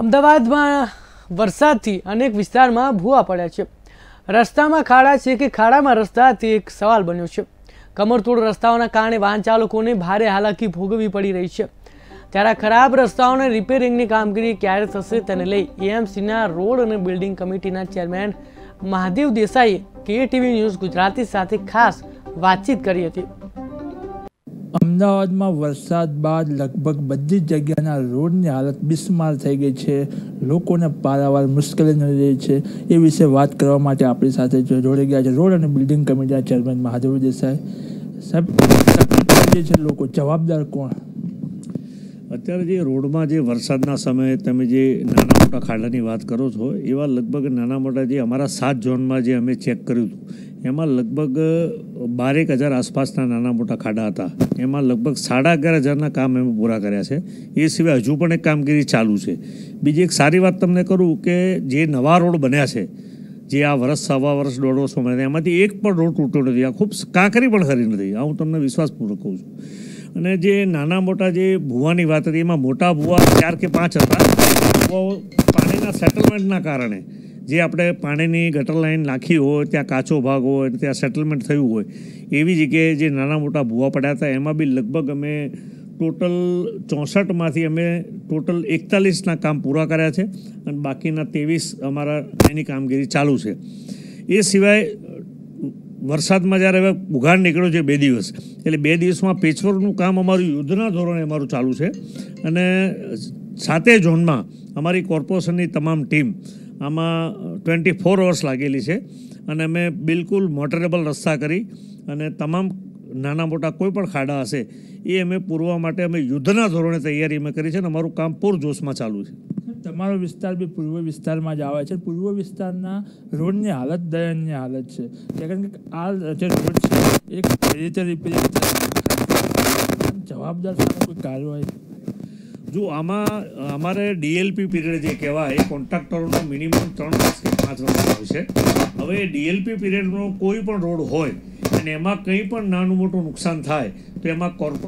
અમદાવાદમાં વરસાદથી અનેક વિસ્તારમાં ભૂવા પડ્યા છે. રસ્તામાં ખાડા છે કે ખાડામાં રસ્તા તે એક સવાલ બન્યો છે. કમરતોડ રસ્તાઓના કારણે વાહન ચાલકોને ભારે હાલાકી ભોગવવી પડી રહી છે. ત્યારે ખરાબ રસ્તાઓને રિપેરિંગની કામગીરી ક્યારે થશે તેને લઈ એએમસીના રોડ અને બિલ્ડિંગ કમિટીના ચેરમેન મહાદેવ દેસાઈએ કેટીવી ન્યૂઝ ગુજરાતી સાથે ખાસ વાતચીત કરી હતી. અમદાવાદમાં વરસાદ બાદ લગભગ બધી જ જગ્યાના રોડની હાલત બિસ્માર થઈ ગઈ છે. લોકોને પારાવાર મુશ્કેલી નડી રહી છે. એ વિશે વાત કરવા માટે આપણી સાથે જોડાઈ ગયા છે, રોડ અને બિલ્ડિંગ કમિટીના ચેરમેન મહાદેવ દેસાઈ સાહેબ જે છે લોકો જવાબદાર કોણ? અત્યારે જે રોડમાં જે વરસાદના સમયે તમે જે નાના મોટા ખાડાની વાત કરો છો, એવા લગભગ નાના મોટા જે અમારા સાત ઝોનમાં જે અમે ચેક કર્યું હતું એમાં લગભગ બારેક હજાર આસપાસના નાના મોટા ખાડા હતા. એમાં લગભગ સાડા અગિયાર હજારના કામ એમ પૂરા કર્યા છે. એ સિવાય હજુ પણ એક કામગીરી ચાલુ છે. બીજી એક સારી વાત તમને કરું કે જે નવા રોડ બન્યા છે, જે આ વર્ષ સવા વર્ષ દોઢ વર્ષ બન્યા એમાંથી એક પણ રોડ તૂટ્યો નથી. આ ખૂબ કાંકરી પણ ખરી નથી. આ હું તમને વિશ્વાસપૂર્વક કહું છું. અને જે નાના મોટા જે ભૂવાની વાત હતી, એમાં મોટા ભૂવા ચાર કે પાંચ હતા. ભૂવાઓ પાણીના સેટલમેન્ટના કારણે. જે આપણે પાણીની ગટર લાઈન નાખી હોય, ત્યાં કાચો ભાગ હોય ત્યાં સેટલમેન્ટ થયું હોય, એવી જગ્યાએ જે નાના મોટા ભૂવા પડ્યા હતા, એમાં બી લગભગ અમે ટોટલ ચોસઠમાંથી અમે ટોટલ એકતાલીસના કામ પૂરા કર્યા છે અને બાકીના ત્રેવીસ અમારા એની કામગીરી ચાલુ છે. એ સિવાય વરસાદમાં જ્યારે હવે ઉઘાડ નીકળ્યો છે બે દિવસ, એટલે બે દિવસમાં પેચવર્કનું કામ અમારું યુદ્ધના ધોરણે અમારું ચાલુ છે અને સાતે ઝોનમાં અમારી કોર્પોરેશનની તમામ ટીમ આમાં ટ્વેન્ટી ફોર અવર્સ લાગેલી છે અને અમે બિલકુલ મોટરેબલ રસ્તા કરી અને તમામ નાના મોટા કોઈ પણ ખાડા હશે એ અમે પૂરવા માટે અમે યુદ્ધના ધોરણે તૈયારી અમે કરી છે અને અમારું કામ પૂરજોશમાં ચાલુ છે. તમારો વિસ્તાર બી પૂર્વ વિસ્તારમાં જ આવે છે. પૂર્વ વિસ્તારના રોડની હાલત દયનીય હાલત છે. કારણ કે આ જે રોડ છે, એક રીતે રિપેરિંગ જવાબદાર કોઈ કાર્યવાહી જો આમાં અમારે ડીએલપી પીરિયડ જે કહેવાય, એ કોન્ટ્રાક્ટરોનો મિનિમમ ત્રણ વર્ષ કે પાંચ વર્ષ હોય છે. હવે ડીએલપી પીરિયડનો કોઈ પણ રોડ હોય અને એમાં કંઈ પણ નાનું મોટું નુકસાન થાય, તો એમાં કોર્પોરેટ